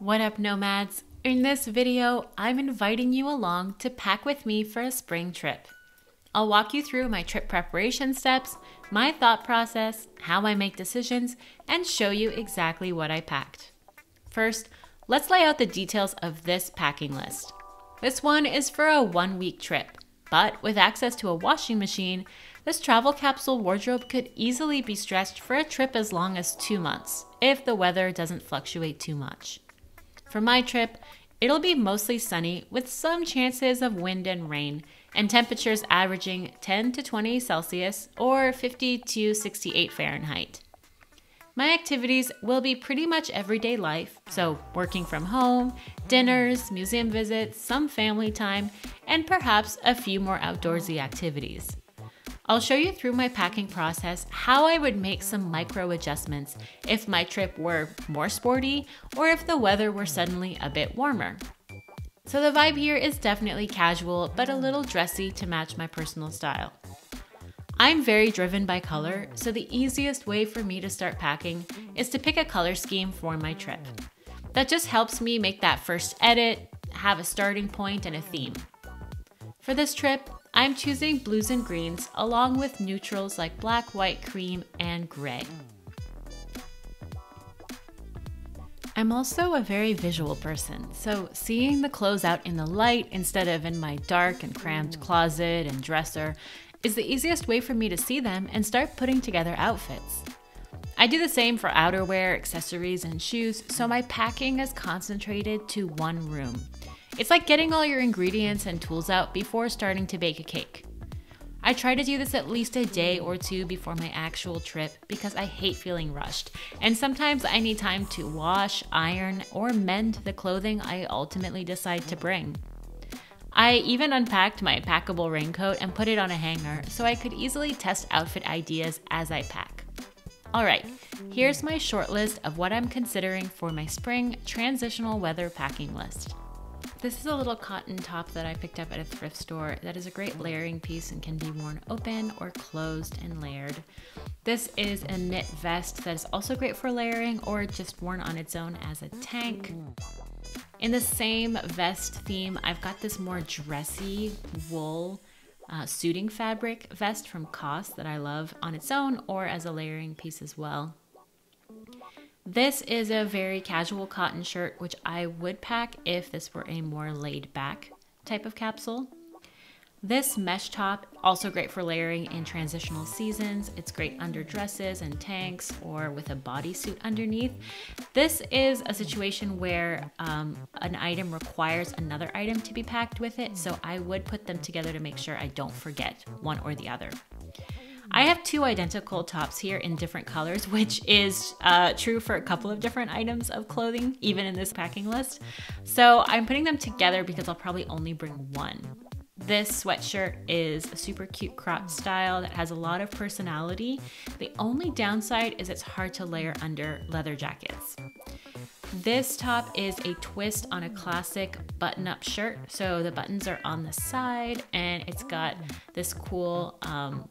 What up, nomads? In this video, I'm inviting you along to pack with me for a spring trip. I'll walk you through my trip preparation steps, my thought process, how I make decisions, and show you exactly what I packed. First, let's lay out the details of this packing list. This one is for a one week trip, but with access to a washing machine, this travel capsule wardrobe could easily be stretched for a trip as long as two months, if the weather doesn't fluctuate too much. For my trip, it'll be mostly sunny with some chances of wind and rain, and temperatures averaging 10 to 20 Celsius or 50 to 68 Fahrenheit. My activities will be pretty much everyday life, so working from home, dinners, museum visits, some family time, and perhaps a few more outdoorsy activities. I'll show you through my packing process how I would make some micro adjustments if my trip were more sporty or if the weather were suddenly a bit warmer. So the vibe here is definitely casual, but a little dressy to match my personal style. I'm very driven by color, so the easiest way for me to start packing is to pick a color scheme for my trip. That just helps me make that first edit, have a starting point, and a theme. For this trip, I'm choosing blues and greens along with neutrals like black, white, cream, and gray. I'm also a very visual person, so seeing the clothes out in the light instead of in my dark and cramped closet and dresser is the easiest way for me to see them and start putting together outfits. I do the same for outerwear, accessories, and shoes, so my packing is concentrated to one room. It's like getting all your ingredients and tools out before starting to bake a cake. I try to do this at least a day or two before my actual trip because I hate feeling rushed, and sometimes I need time to wash, iron, or mend the clothing I ultimately decide to bring. I even unpacked my packable raincoat and put it on a hanger so I could easily test outfit ideas as I pack. Alright, here's my short list of what I'm considering for my spring transitional weather packing list. This is a little cotton top that I picked up at a thrift store that is a great layering piece and can be worn open or closed and layered. This is a knit vest that is also great for layering or just worn on its own as a tank. In the same vest theme, I've got this more dressy wool uh, suiting fabric vest from COS that I love on its own or as a layering piece as well. This is a very casual cotton shirt, which I would pack if this were a more laid back type of capsule. This mesh top, also great for layering in transitional seasons. It's great under dresses and tanks or with a bodysuit underneath. This is a situation where um, an item requires another item to be packed with it, so I would put them together to make sure I don't forget one or the other. I have two identical tops here in different colors, which is uh, true for a couple of different items of clothing, even in this packing list. So I'm putting them together because I'll probably only bring one. This sweatshirt is a super cute crop style that has a lot of personality. The only downside is it's hard to layer under leather jackets. This top is a twist on a classic button up shirt. So the buttons are on the side and it's got this cool um,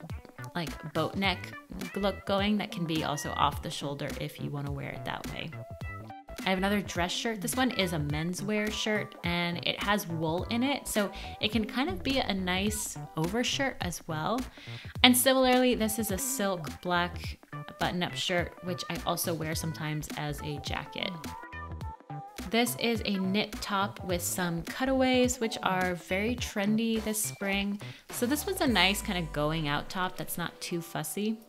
like boat neck look going that can be also off the shoulder if you want to wear it that way. I have another dress shirt. This one is a menswear shirt and it has wool in it, so it can kind of be a nice overshirt as well. And similarly, this is a silk black button up shirt, which I also wear sometimes as a jacket. This is a knit top with some cutaways, which are very trendy this spring. So this was a nice kind of going out top that's not too fussy.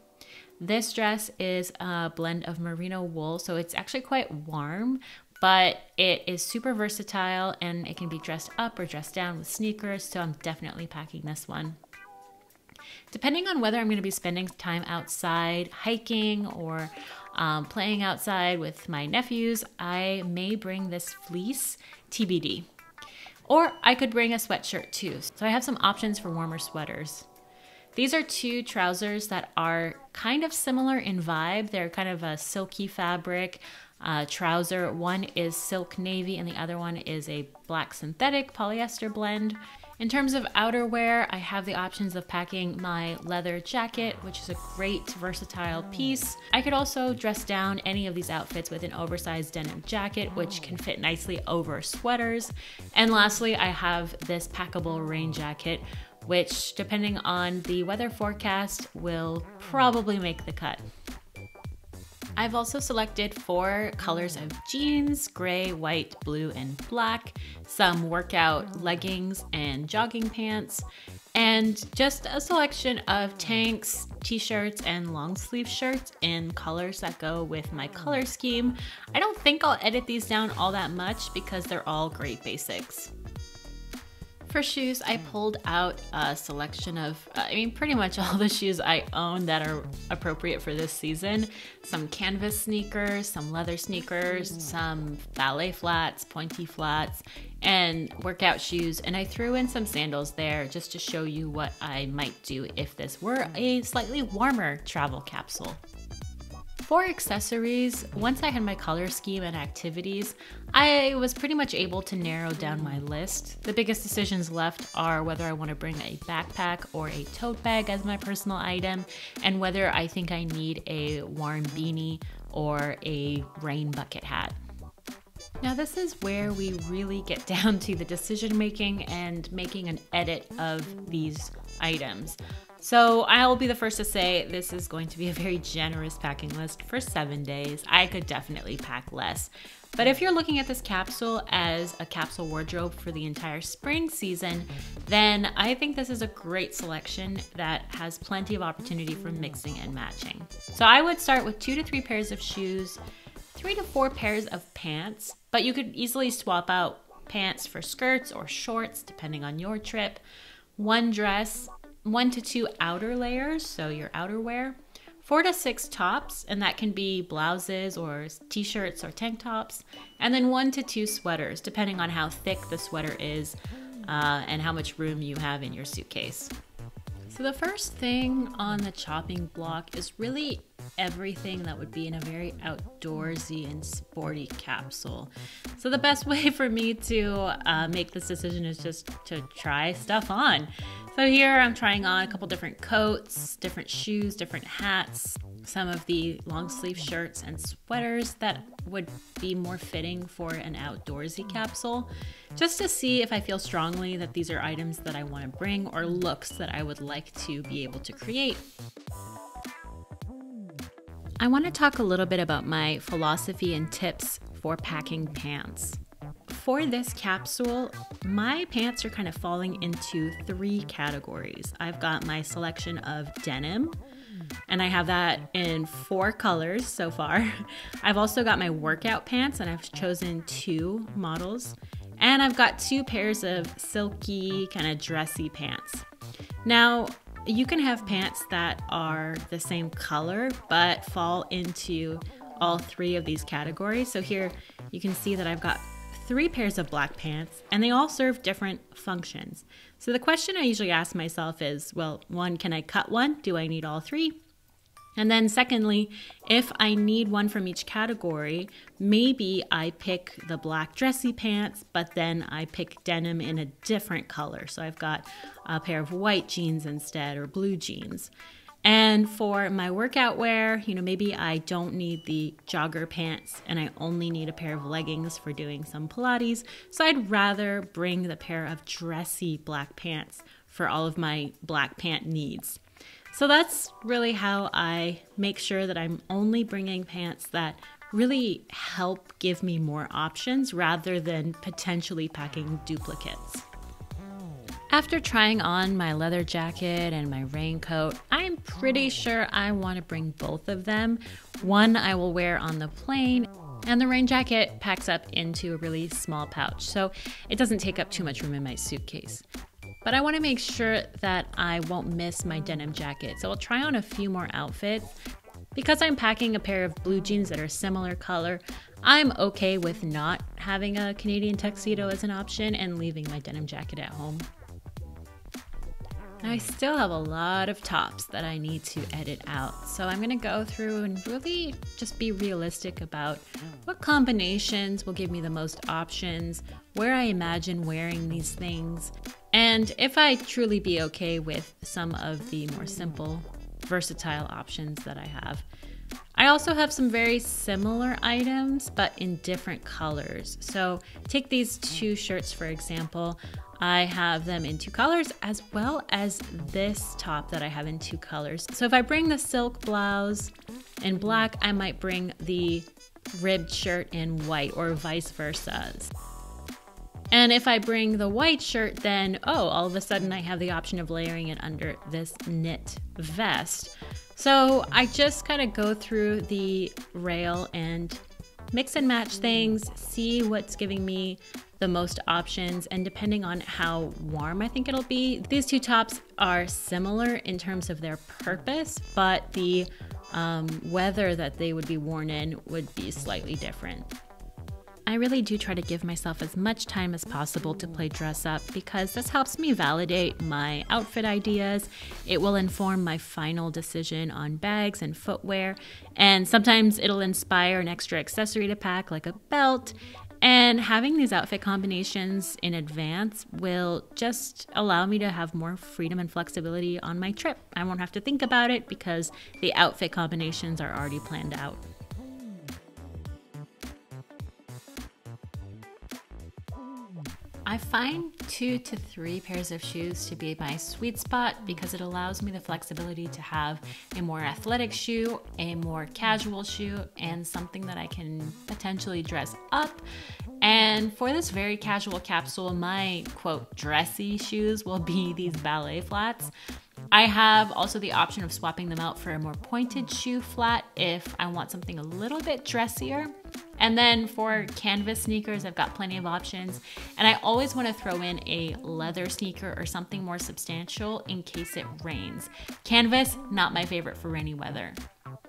This dress is a blend of merino wool, so it's actually quite warm, but it is super versatile and it can be dressed up or dressed down with sneakers, so I'm definitely packing this one. Depending on whether I'm going to be spending time outside hiking or um, playing outside with my nephews, I may bring this fleece TBD. Or I could bring a sweatshirt too. So I have some options for warmer sweaters. These are two trousers that are kind of similar in vibe. They're kind of a silky fabric uh, trouser. One is silk navy and the other one is a black synthetic polyester blend. In terms of outerwear, I have the options of packing my leather jacket, which is a great versatile piece. I could also dress down any of these outfits with an oversized denim jacket, which can fit nicely over sweaters. And lastly, I have this packable rain jacket, which depending on the weather forecast will probably make the cut. I've also selected four colors of mm. jeans, gray, white, blue, and black, some workout leggings and jogging pants, and just a selection of tanks, t-shirts, and long sleeve shirts in colors that go with my color scheme. I don't think I'll edit these down all that much because they're all great basics. For shoes, I pulled out a selection of, uh, I mean, pretty much all the shoes I own that are appropriate for this season. Some canvas sneakers, some leather sneakers, some ballet flats, pointy flats, and workout shoes. And I threw in some sandals there just to show you what I might do if this were a slightly warmer travel capsule. For accessories, once I had my color scheme and activities, I was pretty much able to narrow down my list. The biggest decisions left are whether I want to bring a backpack or a tote bag as my personal item, and whether I think I need a warm beanie or a rain bucket hat. Now, this is where we really get down to the decision making and making an edit of these items. So I'll be the first to say this is going to be a very generous packing list for seven days. I could definitely pack less. But if you're looking at this capsule as a capsule wardrobe for the entire spring season, then I think this is a great selection that has plenty of opportunity for mixing and matching. So I would start with two to three pairs of shoes, three to four pairs of pants, but you could easily swap out pants for skirts or shorts depending on your trip, one dress, one to two outer layers, so your outerwear, four to six tops, and that can be blouses or t shirts or tank tops, and then one to two sweaters, depending on how thick the sweater is uh, and how much room you have in your suitcase. So, the first thing on the chopping block is really everything that would be in a very outdoorsy and sporty capsule. So, the best way for me to uh, make this decision is just to try stuff on. So here I'm trying on a couple different coats, different shoes, different hats, some of the long sleeve shirts and sweaters that would be more fitting for an outdoorsy capsule, just to see if I feel strongly that these are items that I want to bring or looks that I would like to be able to create. I want to talk a little bit about my philosophy and tips for packing pants for this capsule, my pants are kind of falling into three categories. I've got my selection of denim, and I have that in four colors so far. I've also got my workout pants, and I've chosen two models. And I've got two pairs of silky, kind of dressy pants. Now, you can have pants that are the same color but fall into all three of these categories. So here you can see that I've got three pairs of black pants, and they all serve different functions. So the question I usually ask myself is well, one, can I cut one? Do I need all three? And then, secondly, if I need one from each category, maybe I pick the black dressy pants, but then I pick denim in a different color. So I've got a pair of white jeans instead or blue jeans. And for my workout wear, you know, maybe I don't need the jogger pants and I only need a pair of leggings for doing some Pilates. So I'd rather bring the pair of dressy black pants for all of my black pant needs. So that's really how I make sure that I'm only bringing pants that really help give me more options rather than potentially packing duplicates. After trying on my leather jacket and my raincoat, I'm pretty sure I want to bring both of them. One I will wear on the plane, and the rain jacket packs up into a really small pouch, so it doesn't take up too much room in my suitcase. But I want to make sure that I won't miss my denim jacket, so I'll try on a few more outfits. Because I'm packing a pair of blue jeans that are similar color, I'm okay with not having a Canadian tuxedo as an option and leaving my denim jacket at home. I still have a lot of tops that I need to edit out. So I'm going to go through and really just be realistic about what combinations will give me the most options, where I imagine wearing these things, and if I truly be okay with some of the more simple, versatile options that I have. I also have some very similar items, but in different colors. So take these two shirts, for example. I have them in two colors as well as this top that I have in two colors. So if I bring the silk blouse in black, I might bring the ribbed shirt in white or vice versa. And if I bring the white shirt, then oh, all of a sudden I have the option of layering it under this knit vest. So I just kind of go through the rail and mix and match things, see what's giving me the most options and depending on how warm I think it'll be. These two tops are similar in terms of their purpose, but the um, weather that they would be worn in would be slightly different. I really do try to give myself as much time as possible to play dress up because this helps me validate my outfit ideas. It will inform my final decision on bags and footwear, and sometimes it'll inspire an extra accessory to pack, like a belt. And having these outfit combinations in advance will just allow me to have more freedom and flexibility on my trip. I won't have to think about it because the outfit combinations are already planned out. I find two to three pairs of shoes to be my sweet spot because it allows me the flexibility to have a more athletic shoe, a more casual shoe, and something that I can potentially dress up. And for this very casual capsule, my quote dressy shoes will be these ballet flats. I have also the option of swapping them out for a more pointed shoe flat if I want something a little bit dressier. And then for canvas sneakers, I've got plenty of options. And I always want to throw in a leather sneaker or something more substantial in case it rains. Canvas, not my favorite for rainy weather.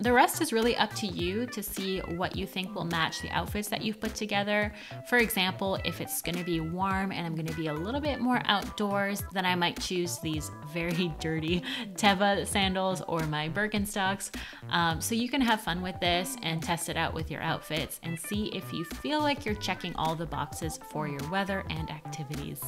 The rest is really up to you to see what you think will match the outfits that you've put together. For example, if it's gonna be warm and I'm gonna be a little bit more outdoors, then I might choose these very dirty Teva sandals or my Birkenstocks. Um, so you can have fun with this and test it out with your outfits and see if you feel like you're checking all the boxes for your weather and activities.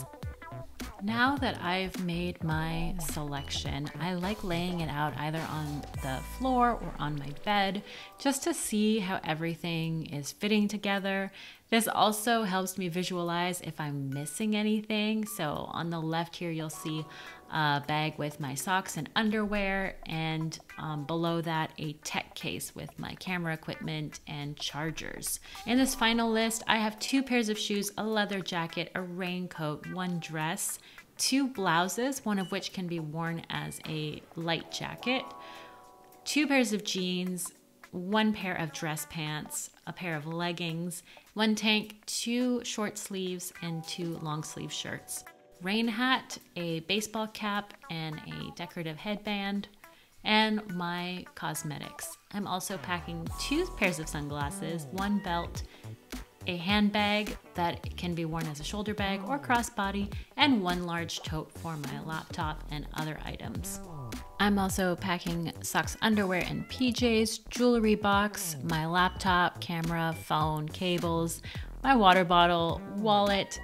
Now that I've made my selection, I like laying it out either on the floor or on my bed just to see how everything is fitting together. This also helps me visualize if I'm missing anything. So on the left here, you'll see a bag with my socks and underwear, and um, below that, a tech case with my camera equipment and chargers. In this final list, I have two pairs of shoes, a leather jacket, a raincoat, one dress, two blouses, one of which can be worn as a light jacket, two pairs of jeans, one pair of dress pants, a pair of leggings, one tank, two short sleeves, and two long sleeve shirts. Rain hat, a baseball cap, and a decorative headband, and my cosmetics. I'm also packing two pairs of sunglasses, one belt, a handbag that can be worn as a shoulder bag or crossbody, and one large tote for my laptop and other items. I'm also packing socks, underwear, and PJs, jewelry box, my laptop, camera, phone, cables, my water bottle, wallet,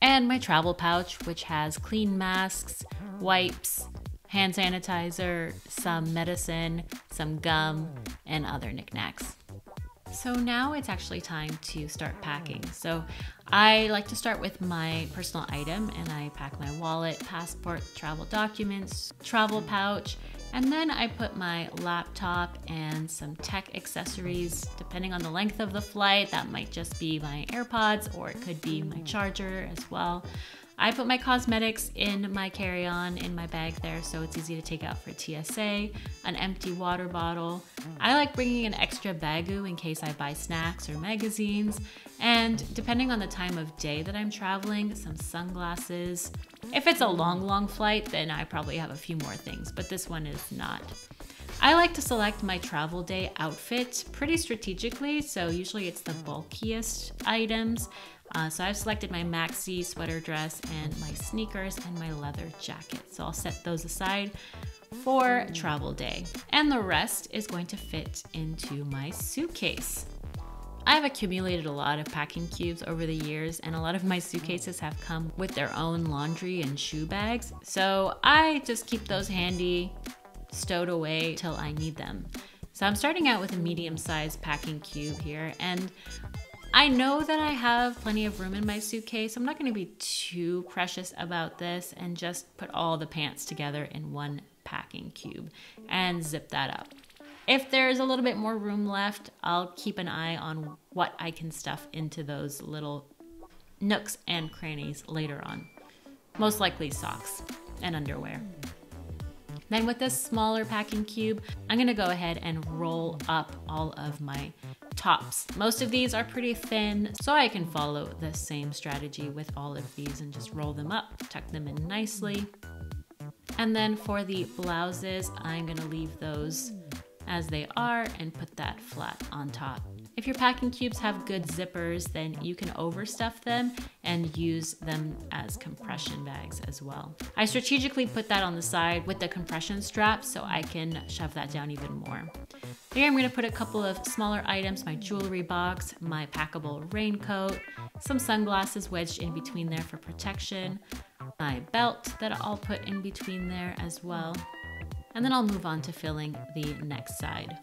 and my travel pouch, which has clean masks, wipes, hand sanitizer, some medicine, some gum, and other knickknacks. So now it's actually time to start packing. So I like to start with my personal item and I pack my wallet, passport, travel documents, travel pouch, and then I put my laptop and some tech accessories. Depending on the length of the flight, that might just be my AirPods or it could be my mm. charger as well. I put my cosmetics in my carry on in my bag there so it's easy to take out for TSA, an empty water bottle. Mm. I like bringing an extra bagu in case I buy snacks or magazines, and depending on the time of day that I'm traveling, some sunglasses. If it's a long, long flight, then I probably have a few more things, but this one is not. I like to select my travel day outfit pretty strategically, so usually it's the bulkiest items. Uh, so I've selected my maxi sweater dress and my sneakers and my leather jacket. So I'll set those aside for travel day. And the rest is going to fit into my suitcase. I've accumulated a lot of packing cubes over the years, and a lot of my suitcases have come with their own laundry and shoe bags. So I just keep those handy, stowed away till I need them. So I'm starting out with a medium sized packing cube here, and I know that I have plenty of room in my suitcase. I'm not going to be too precious about this and just put all the pants together in one packing cube and zip that up. If there's a little bit more room left, I'll keep an eye on what I can stuff into those little nooks and crannies later on. Most likely socks and underwear. Then with this smaller packing cube, I'm gonna go ahead and roll up all of my tops. Most of these are pretty thin, so I can follow the same strategy with all of these and just roll them up, tuck them in nicely. And then for the blouses, I'm gonna leave those as they are and put that flat on top. If your packing cubes have good zippers, then you can overstuff them and use them as compression bags as well. I strategically put that on the side with the compression strap so I can shove that down even more. Here I'm gonna put a couple of smaller items, my jewelry box, my packable raincoat, some sunglasses wedged in between there for protection, my belt that I'll put in between there as well, and then I'll move on to filling the next side.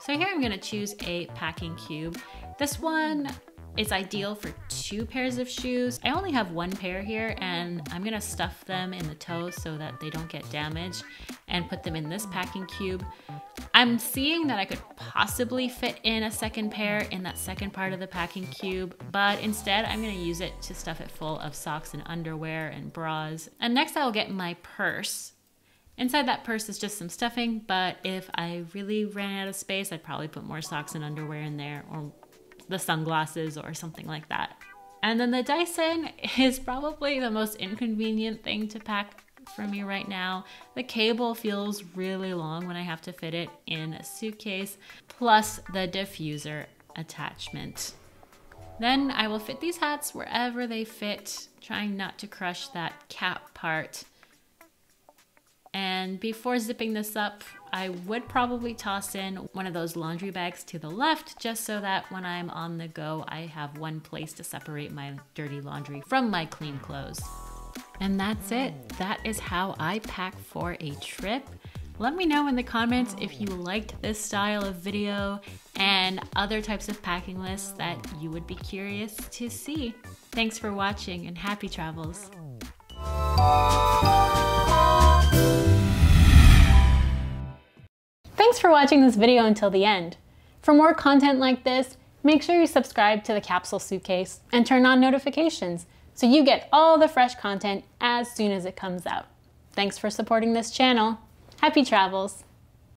So here I'm gonna choose a packing cube. This one is ideal for two pairs of shoes. I only have one pair here and I'm gonna stuff them in the toe so that they don't get damaged and put them in this packing cube. I'm seeing that I could possibly fit in a second pair in that second part of the packing cube, but instead I'm gonna use it to stuff it full of socks and underwear and bras. And next I will get my purse. Inside that purse is just some stuffing, but if I really ran out of space, I'd probably put more socks and underwear in there or the sunglasses or something like that. And then the Dyson is probably the most inconvenient thing to pack for me right now. The cable feels really long when I have to fit it in a suitcase, plus the diffuser attachment. Then I will fit these hats wherever they fit, trying not to crush that cap part. And before zipping this up, I would probably toss in one of those laundry bags to the left just so that when I'm on the go, I have one place to separate my dirty laundry from my clean clothes. And that's it. That is how I pack for a trip. Let me know in the comments if you liked this style of video and other types of packing lists that you would be curious to see. Thanks for watching and happy travels. Thanks for watching this video until the end. For more content like this, make sure you subscribe to the Capsule Suitcase and turn on notifications so you get all the fresh content as soon as it comes out. Thanks for supporting this channel. Happy travels!